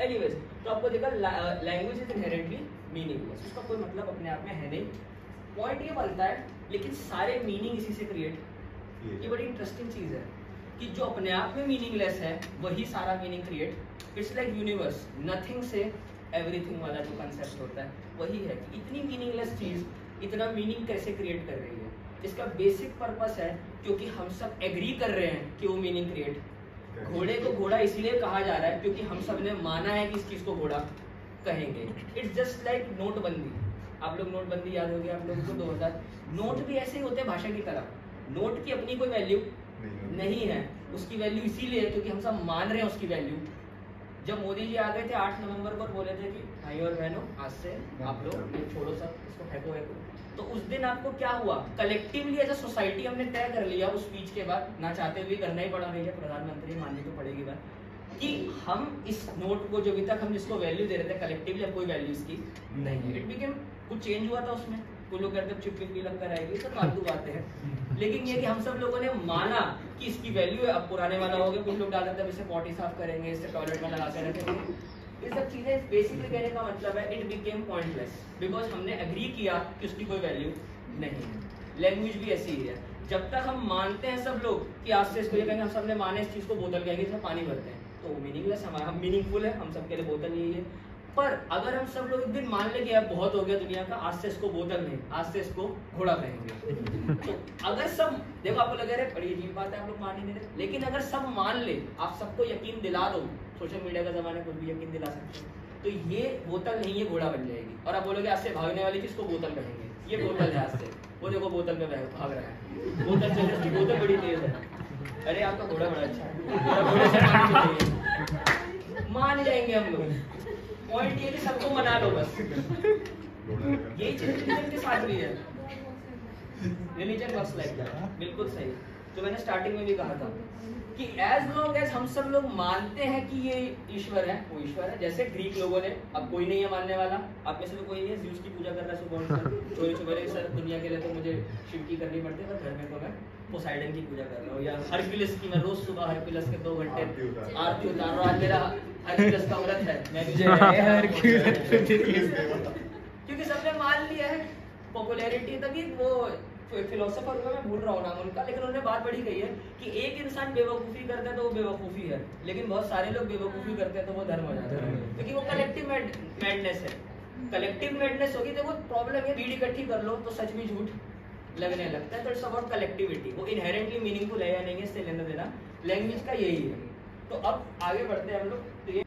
Anyways तो आपको देखा लैंग्वेज इज़ इनहेरेंटली मीनिंगलेस उसका कोई मतलब अपने आप में है नहीं। पॉइंट ये बनता है लेकिन सारे मीनिंग इसी से क्रिएट ये बड़ी इंटरेस्टिंग चीज़ है कि जो अपने आप में मीनिंगलेस है वही सारा meaning create it's like universe nothing से एवरीथिंग वाला जो कंसेप्ट होता है वही है कि इतनी मीनिंगलेस चीज़ इतना मीनिंग कैसे क्रिएट कर रही है? इसका बेसिक पर्पस है क्योंकि हम सब एग्री कर रहे हैं कि वो मीनिंग क्रिएट घोड़े को घोड़ा इसीलिए कहा जा रहा है क्योंकि हम सबने माना है कि इस चीज़ को घोड़ा कहेंगे। इट्स जस्ट लाइक नोटबंदी। आप लोग नोटबंदी याद होगी आप लोगों को दो हज़ार। नोट भी ऐसे ही होते हैं भाषा की तरह। नोट की अपनी कोई वैल्यू नहीं है। उसकी वैल्यू इसीलिए है क्योंकि हम सब मान रहे हैं उसकी वैल्यू जब मोदी जी आ गए थे आठ नवंबर को बोले थे कि भाई और बहनों, आज से आप लोग छोड़ो सब, इसको फेंको फेंको। तो उस दिन आपको क्या हुआ? कलेक्टिवली एज अ सोसाइटी हमने तय कर लिया उस स्पीच के बाद, ना चाहते हुए करना ही पड़ा भैया प्रधानमंत्री माननी तो पड़ेगी बात। कि हम इस नोट को जो अभी तक हम जिसको वैल्यू दे रहे थे कलेक्टिवली कोई वैल्यू इसकी नहीं है। इट बिकेम कुछ चेंज हुआ था उसमें। कुछ लोग कहते चिप चिप लग कर आएगी सब फालतू बातें हैं। लेकिन ये कि हम सब लोगों ने माना कि इसकी वैल्यू है, अब पुराने वाला हो गया, कुछ लोग डालते थे इसे पॉटी साफ़ करेंगे इससे टॉयलेट में लगा कर रखेंगे। सब चीज़ें बेसिकली कहने का मतलब है इट बिकेम पॉइंटलेस बिकॉज़ हमने एग्री किया कि उसकी कोई वैल्यू नहीं है। लैंग्वेज भी ऐसी ही है। जब तक हम मानते हैं सब लोग कि आज से इसको ये कहेंगे, हम सबने माने, इस चीज़ को बोतल कहेंगे, इसमें पानी भरते हैं। तो मीनिंगलेस हमारा, हम मीनिंगफुल है, हम सबके लिए बोतल यही है। पर अगर हम सब लोग एक दिन मान ले कि अब बहुत हो गया दुनिया का आज से इसको बोतल नहीं आज से इसको घोड़ा कहेंगे। तो अगर सब देखो आपको लगे रहे बड़ी अजीब बात है आप लोग मान ही नहीं रहे। लेकिन अगर सब मान ले आप सबको यकीन दिला दो सोशल मीडिया का जमाना कुछ भी यकीन दिला सकते तो ये बोतल नहीं है घोड़ा बन जाएगी। और आप बोलोगे आज से भागने वाली चीज़ को बोतल कहेंगे? ये बोतल है आज से। वो देखो बोतल पे भाग रहा है। बोतल से इसकी बोतल बड़ी तेज है। अरे आपका घोड़ा बड़ा अच्छा है। पानी मान जाएँगे हम लोग। पॉइंट ये कि सबको मना लो बस। यही चीज़ के साथ भी है। रिलीजन वर्क्स लाइक दैट बिल्कुल सही। जो मैंने स्टार्टिंग में भी कहा था कि एज लॉन्ग एज हम सब लोग मानते हैं कि ये ईश्वर है वो ईश्वर है जैसे ग्रीक लोगों ने अब कोई नहीं है मानने वाला आप में से तो कोई नहीं है ज्यूस की पूजा कर रहा है सुबह चोरी चुबरे सर दुनिया के लिए तो मुझे शिव की करनी पड़ती है घर में तो मैं पोसाइडन की पूजा कर रहा हूँ या हरक्यूलिस की मैं रोज सुबह हरक्यूलिस के दो घंटे आरती उतार रहा हूँ। आज मेरा हरक्यूलिस का व्रत है मैं भी क्योंकि सबने मान लिया है पॉपुलैरिटी तभी वो फिलोसोफर हुआ मैं भूल रहा हूँ नाम उनका। लेकिन उन्होंने बात बड़ी कही है कि एक इंसान बेवकूफ़ी करता है तो वो बेवकूफ़ी है। लेकिन बहुत सारे लोग बेवकूफ़ी करते हैं तो वो धर्म हो जाता है। क्योंकि वो कलेक्टिव मैडनेस है। कलेक्टिव मैडनेस होगी देखो प्रॉब्लम है भीड़ इकट्ठी कर लो तो सच भी झूठ लगने लगता है। तो इट्स अबाउट कलेक्टिविटी वो इनहेरेंटली मीनिंगफुल है या नहीं है इससे लेना देना। लैंग्वेज का यही है। तो अब आगे बढ़ते हैं हम लोग। तो ये